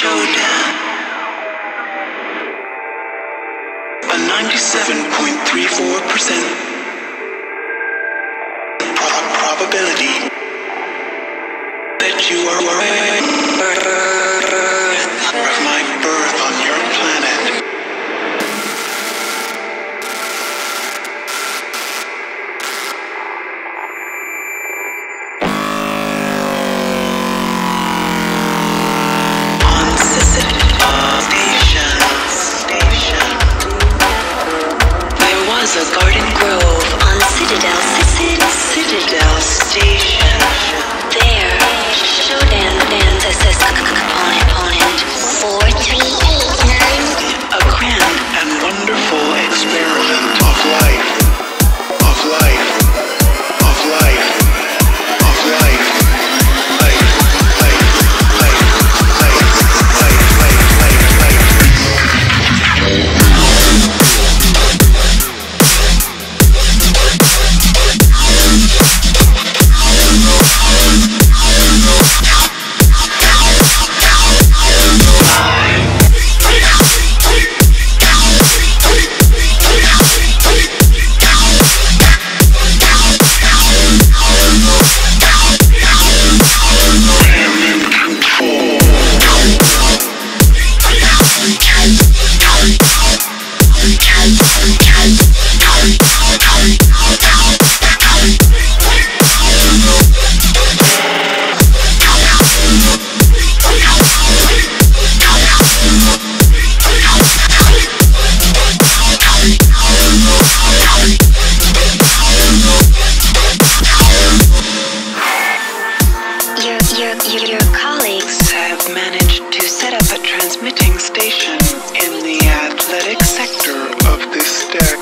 Shodan. A 97.34% Bye. set up a transmitting station in the athletic sector of this deck.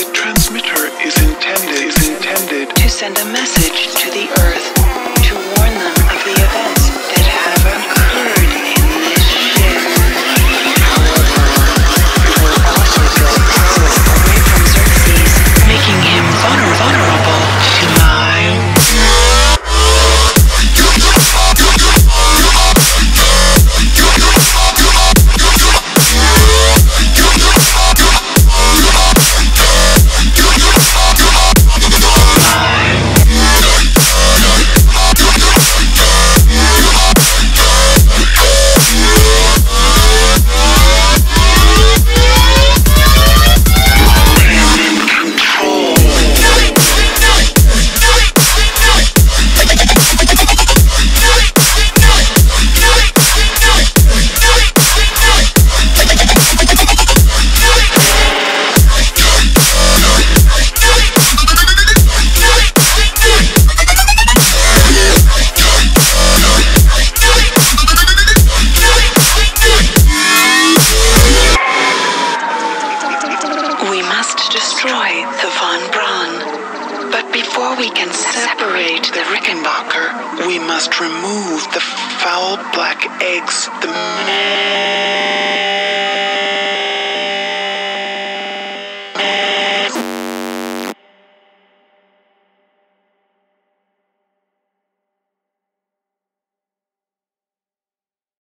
The transmitter is intended, is intended to send a message separate the Rickenbacker, we must remove the foul black eggs, the